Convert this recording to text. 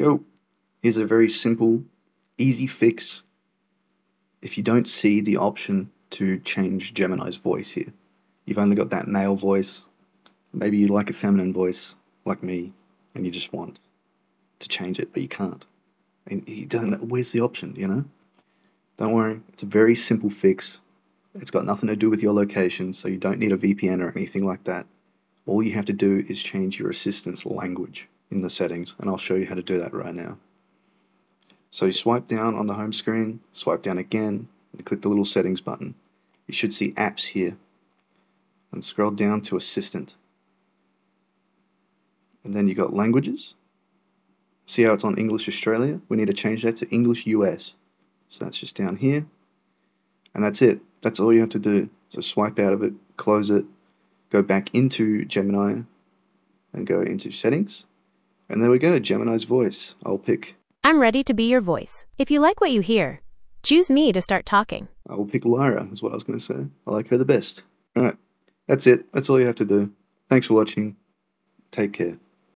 Yo, here's a very simple, easy fix if you don't see the option to change Gemini's voice here. You've only got that male voice. Maybe you like a feminine voice, like me, and you just want to change it, but you can't. And you don't, where's the option, you know? Don't worry, it's a very simple fix. It's got nothing to do with your location, so you don't need a VPN or anything like that. All you have to do is change your assistant's language in the settings, and I'll show you how to do that right now. So you swipe down on the home screen, swipe down again, and click the little settings button. You should see apps here, and scroll down to assistant. And then you got languages. See how it's on English Australia? We need to change that to English US. So that's just down here. And that's it. That's all you have to do. So swipe out of it, close it, go back into Gemini, and go into settings. And there we go, Gemini's voice. I'll pick. I'm ready to be your voice. If you like what you hear, choose me to start talking. I will pick Lyra, is what I was going to say. I like her the best. Alright, that's it. That's all you have to do. Thanks for watching. Take care.